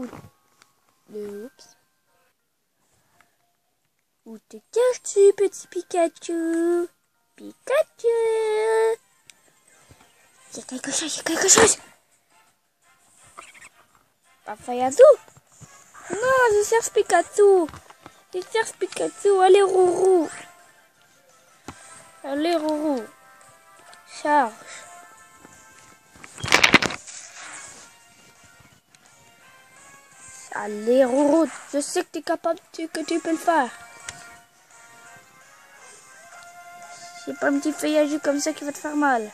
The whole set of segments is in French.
Le... Oups. Où te caches-tu, petit Pikachu? Pikachu! Il y a quelque chose, il y a quelque chose Papayazou Non, je cherche Pikachu! Je cherche Pikachu, allez Rourou! Allez Rourou! Charge Allez, Rourou, je sais que tu es capable, que tu peux le faire. C'est pas un petit feuillage comme ça qui va te faire mal.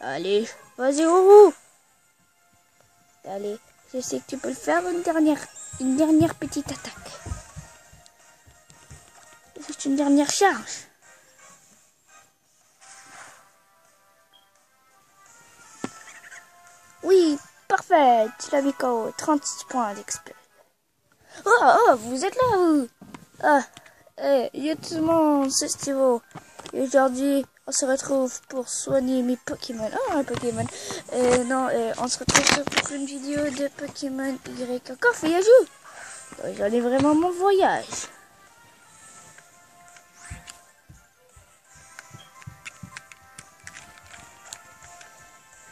Allez, vas-y, Rourou. Allez, je sais que tu peux le faire. Une dernière, une dernière petite attaque. Juste une dernière charge. Oui, parfait. Tu l'as mis KO. 36 points d'expert. Oh, oh, vous êtes là, vous Ah, hey, yo tout le monde, c'est Stivo. Et aujourd'hui, on se retrouve pour soigner mes Pokémon. Oh, un Pokémon. Euh, non, euh, on se retrouve pour une vidéo de Pokémon Y. Encore Fuyajou J'en ai vraiment mon voyage.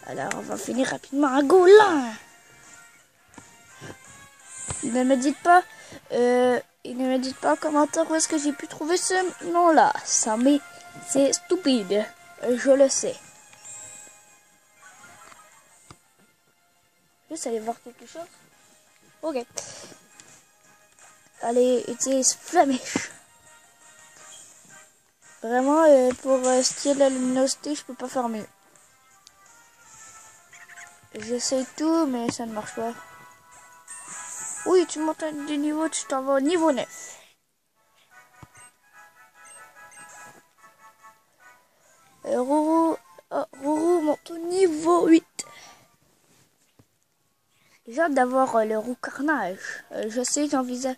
Alors, on va finir rapidement à Golin. Ne me dites pas, euh, ne me dites pas en commentaire où est-ce que j'ai pu trouver ce nom-là. Ça mais c'est stupide. Je le sais. Juste aller voir quelque chose. Ok. Allez, utilise Flamish. Vraiment, euh, pour euh, style la luminosité, je peux pas faire mieux. J'essaye tout, mais ça ne marche pas. Oui, tu montes de niveau, tu t'en vas au niveau 9. Euh, Rourou, Rourou monte au niveau 8. J'ai hâte d'avoir euh, le roux carnage. Euh, je sais, j'envisage.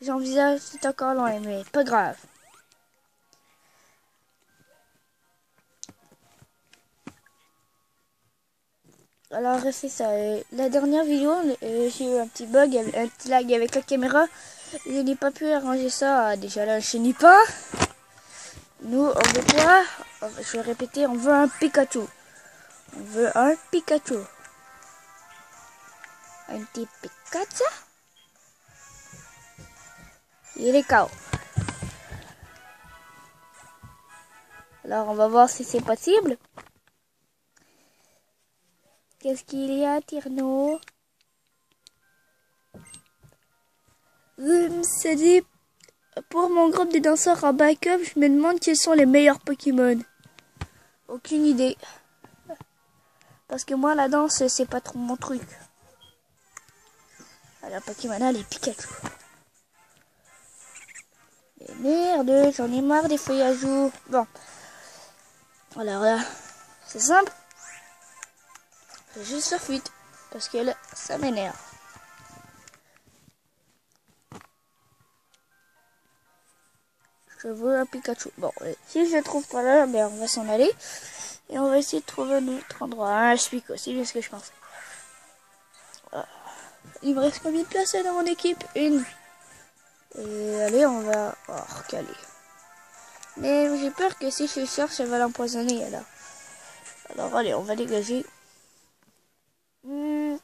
J'envisage, c'est encore loin, mais pas grave. Alors c'est ça, la dernière vidéo, euh, j'ai eu un petit bug, un petit lag avec la caméra. Je n'ai pas pu arranger ça, déjà là je n'y pas. Nous on veut quoi? Je vais répéter, on veut un Pikachu. On veut un Pikachu. Un petit Pikachu? Il est KO. Alors on va voir si c'est possible. Qu'est-ce qu'il y a, Tierno C'est dit, pour mon groupe de danseurs en backup, je me demande quels sont les meilleurs Pokémon. Aucune idée. Parce que moi, la danse, c'est pas trop mon truc. Alors, Pokémon, les Pikachu. Mais merde, j'en ai marre des feuilles à jour. Bon. Alors là, c'est simple. Je juste fuite. Parce que là, ça m'énerve. Je veux un Pikachu. Bon, si je le trouve pas là, ben on va s'en aller. Et on va essayer de trouver un autre endroit. Un Spico, c'est bien ce que je pense. Il me reste combien de places dans mon équipe? Une. Et allez, on va oh, recaler. Mais j'ai peur que si je cherche, ça va l'empoisonner alors. Alors allez, on va dégager. Hmm.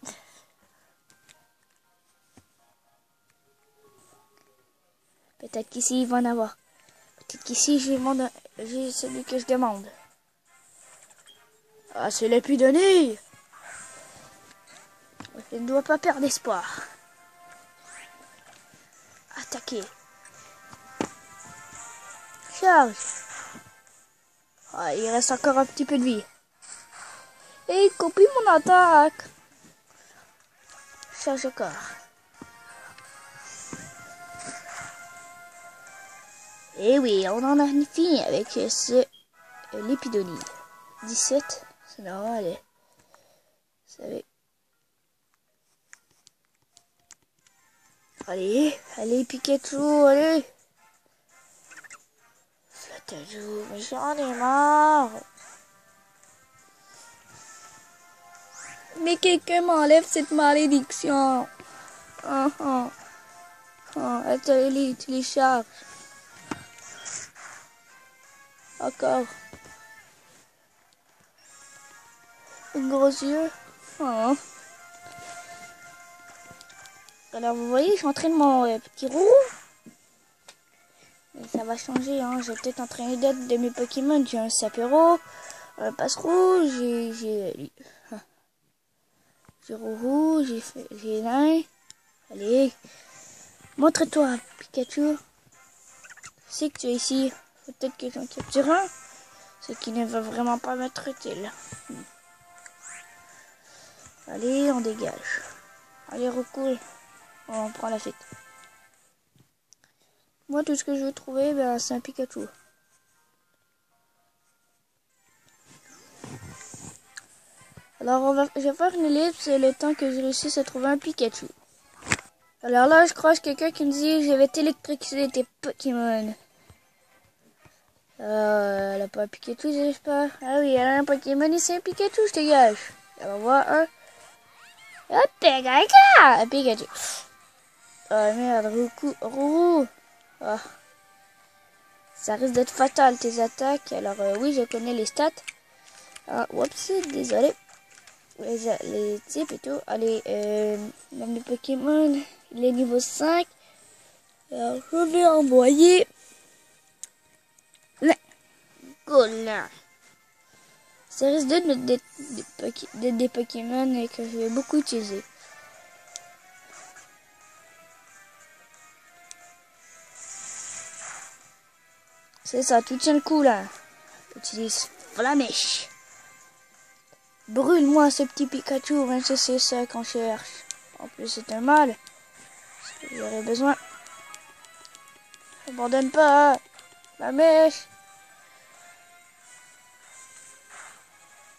Peut-être qu'ici il va en avoir. Peut-être qu'ici j'ai celui que je demande. Ah, c'est l'épidémie Je ne dois pas perdre espoir. Attaquer. Charge. Ah, il reste encore un petit peu de vie. Et copie mon attaque. Charge encore. Et oui, on en a fini avec ce l'épidonie. 17, c'est normal. Vous savez. Allez, allez, Pikachu, allez. Flottajour, mais j'en ai marre. Mais quelqu'un m'enlève cette malédiction. Oh, oh. Oh, elle télé- télécharge. Encore. Gros yeux. Oh. Alors vous voyez, j'entraîne mon euh, petit roux. Mais ça va changer, hein. J'ai peut-être entraîné d'autres de mes Pokémon. J'ai un Sapero, un Passereau, j'ai... J'ai j'ai fait... J'ai. Allez. Montre-toi, Pikachu. Je sais que tu es ici. Peut-être que j'en capture un. Ce qui ne va vraiment pas m'être utile. Allez, on dégage. Allez, recoule. On prend la fuite. Moi, tout ce que je veux trouver, ben, c'est un Pikachu. Alors, on va, je vais faire une ellipse le temps que je réussisse à trouver un Pikachu. Alors là, je croise quelqu'un qui me dit, je vais t'électrocuter tes Pokémon. Euh, elle a pas un Pikachu, j'espère. Ah oui, elle a un Pokémon et c'est un Pikachu, je te gâche. Elle va voir un... Un Pikachu! Un Pikachu. Oh merde, Rourou. Rourou. Oh. Ça risque d'être fatal tes attaques. Alors euh, oui, je connais les stats. Ah, oups, désolé. Les, les types et tout. Allez, euh, même le Pokémon, il est niveau 5. Alors je vais envoyer... Golin. Ça risque d'être des, Pokémon que je vais beaucoup utiliser. C'est ça, tu tiens le coup là. Utilise Flamèche. Brûle-moi ce petit Pikachu, même si c'est ça qu'on cherche. En plus, c'est un mal. J'aurais besoin. Abandonne pas. Flamèche.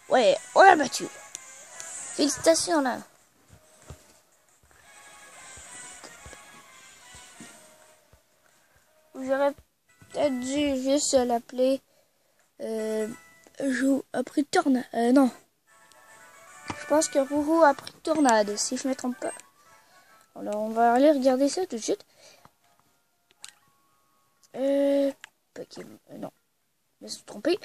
Ouais, on l'a battu. Félicitations là. J'aurais peut-être dû juste l'appeler euh, Jou a pris tornade. Euh, non. Je pense que Rourou a pris tornade, si je ne me trompe pas. Alors on va aller regarder ça tout de suite. Euh, Pokémon. Euh, non. Je me suis trompé.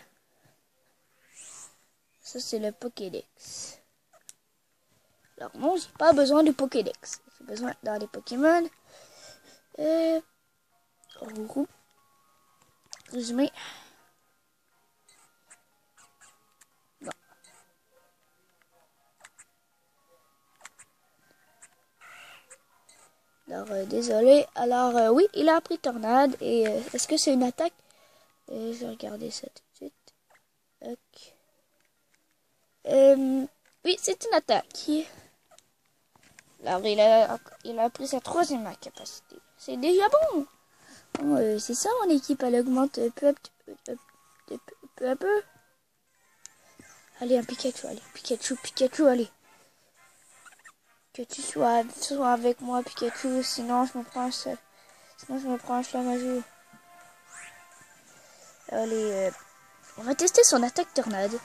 Ça, c'est le Pokédex. Alors, non, j'ai pas besoin du Pokédex. J'ai besoin dans les Pokémon. Euh, Rourou. Résumé. Euh, désolé. Alors, euh, oui, il a appris Tornade. Et euh, est-ce que c'est une attaque? Je vais regarder ça tout de suite. Oui, c'est une attaque. Alors, il a, il a pris sa troisième capacité. C'est déjà bon. c'est ça, mon équipe, elle augmente peu à peu, peu, peu, à peu. Allez, un Pikachu, allez, Pikachu, Pikachu, allez. Que tu sois, sois avec moi, Pikachu, sinon je me prends un seul. Sinon je me prends un Flamajou. Allez, euh, on va tester son attaque tornade.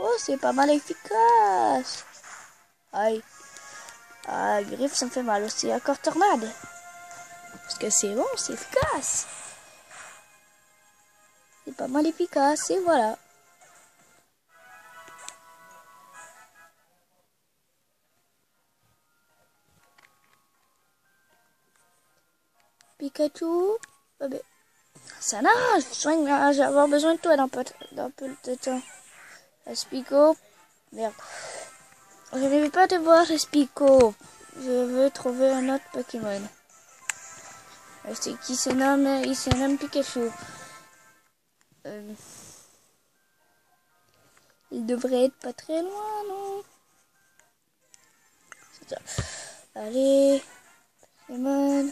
Oh, c'est pas mal efficace. Aïe. Ah, griffe, ça me fait mal aussi. Encore tornade. Parce que c'est bon, c'est efficace. C'est pas mal efficace, et voilà. Pikachu. Ça nage. Je vais avoir besoin de toi dans dans peu de temps. Espico. Merde. Je ne vais pas te voir, Espico. Je veux trouver un autre Pokémon. C'est qui se nomme, il se nomme Pikachu. Euh, il devrait être pas très loin, non? Allez, Pokémon.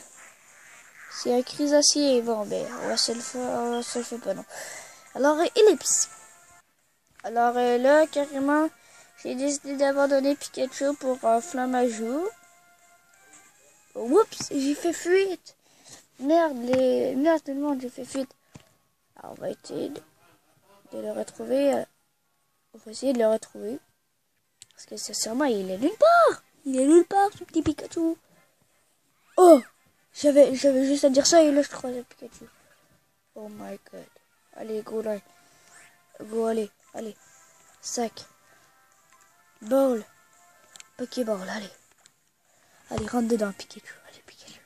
C'est un Crisacier. Bon, ben, on va se le faire, on va le faire pas, non. Alors, Ellipse. Alors euh, là, carrément, j'ai décidé d'abandonner Pikachu pour euh, Flammajou. Oups, j'ai fait fuite. Merde, les... Merde, tout le monde, j'ai fait fuite. Alors, on va essayer de, de le retrouver. Euh, on va essayer de le retrouver. Parce que sincèrement, il est nulle part. Il est nulle part, ce petit Pikachu. Oh J'avais j'avais juste à dire ça et là, je croise Pikachu. Oh my god. Allez, go là. Go, allez, allez. Sac. Ball. Pokéball, allez. Allez, rentre dedans, Pikachu. Allez, Pikachu.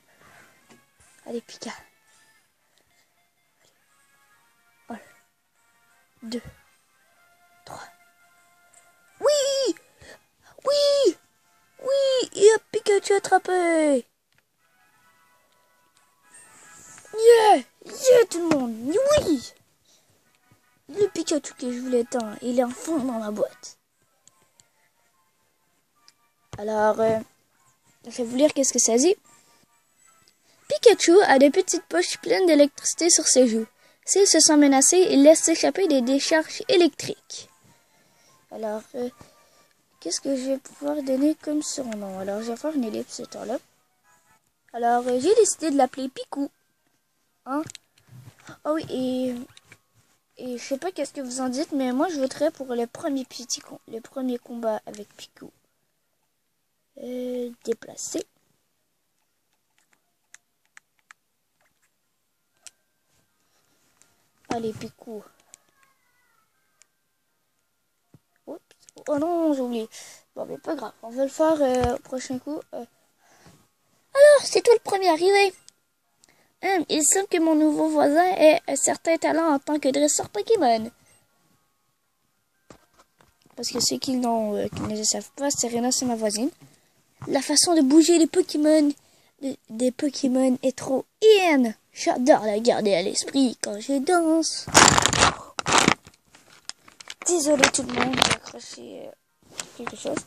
Allez, Pika. Allez. Un, deux, trois. Oui Oui Oui Il a Pikachu attrapé Yeah Yeah tout le monde Oui Le Pikachu que je voulais éteindre, il est en fond dans la boîte. Alors, euh, je vais vous lire qu'est-ce que ça dit. Pikachu a des petites poches pleines d'électricité sur ses joues. S'il se sent menacé, il laisse s'échapper des décharges électriques. Alors, euh, qu'est-ce que je vais pouvoir donner comme surnom? Alors, je vais faire une ellipse ce temps-là. Alors, euh, j'ai décidé de l'appeler Picou. Hein Oh oui, et, je sais pas qu'est-ce que vous en dites, mais moi, je voterais pour le premier, petit, le premier combat avec Picou. Euh, déplacer. Allez, Picou. Oups. Oh non, j'ai oublié. Bon, mais pas grave. On va le faire euh, au prochain coup. Euh. Alors, c'est toi le premier arrivé. Hum, il semble que mon nouveau voisin ait un certain talent en tant que dresseur Pokémon. Parce que ceux qui, euh, ne le savent pas, Serena, c'est ma voisine. La façon de bouger les Pokémon, des Pokémon est trop in. J'adore la garder à l'esprit quand je danse. Désolé tout le monde, j'ai accroché euh, quelque chose.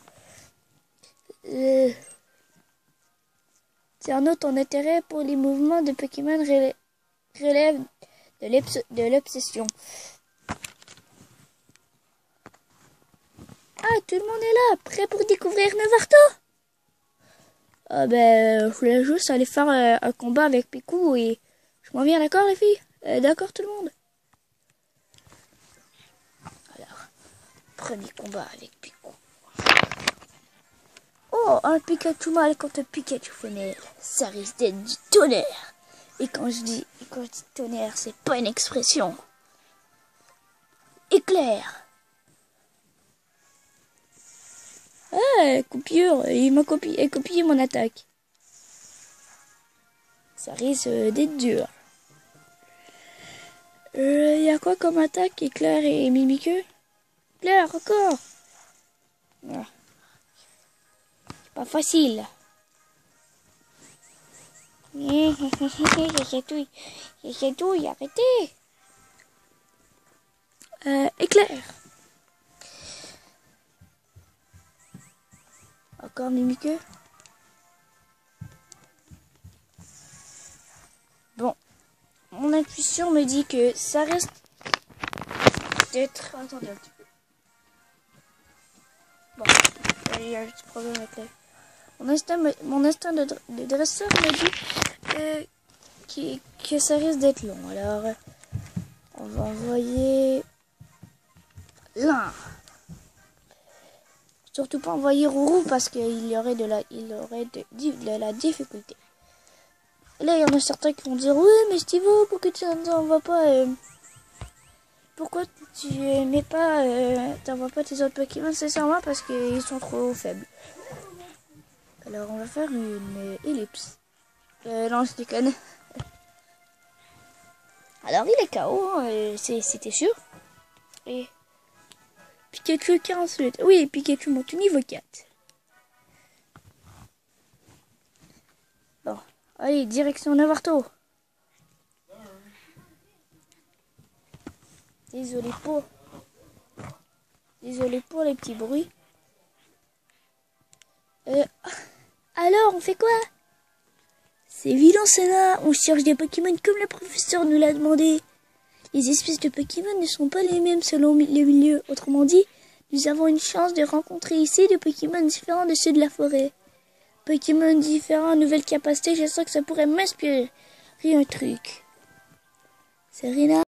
Euh, autre ton intérêt pour les mouvements de Pokémon relève de l'obsession. Ah, tout le monde est là, prêt pour découvrir Nevarto Ah ben, je voulais juste aller faire euh, un combat avec Picou et je m'en viens, d'accord les filles? Euh, D'accord tout le monde Alors, premier combat avec Picou. Oh, un Pikachu mâle contre un Pikachu. Ça risque d'être du tonnerre. Et quand je dis, quand tonnerre, c'est pas une expression. Éclair. Ah, coupure, il m'a copié, copié mon attaque. Ça risque d'être dur. Il euh, y a quoi comme attaque Éclair et mimiqueux? Éclair, encore ah. C'est pas facile. J'ai tout, arrêtez. Euh, éclair. Encore mimiqueux mon intuition me dit que ça reste d'être. Attendez un petit peu. Bon, il y a un petit problème avec la... Mon instinct, mon instinct de, dresseur me dit que, ça risque d'être long. Alors, on va envoyer l'un. Surtout pas envoyer Rourou parce qu'il y aurait de la, il aurait de, la difficulté là, il y en a certains qui vont dire Oui, mais Stivo, pourquoi tu n'envoies pas euh, Pourquoi tu mets pas euh, t'envoies pas tes autres Pokémon? Moi parce qu'ils sont trop faibles. Alors, on va faire une ellipse. Euh, non, je déconne. Alors, il est KO, hein, c'était sûr. Et Pikachu 48. Oui, Pikachu monte au niveau 4. Allez, direction Navarto. Désolé pour... Désolé pour les petits bruits. Euh, alors, on fait quoi? C'est évident, là. On cherche des Pokémon comme le professeur nous l'a demandé. Les espèces de Pokémon ne sont pas les mêmes selon le milieu. Autrement dit, nous avons une chance de rencontrer ici des Pokémon différents de ceux de la forêt. Pokémon différents, nouvelles capacités, je sens que ça pourrait m'inspirer un truc. Serena?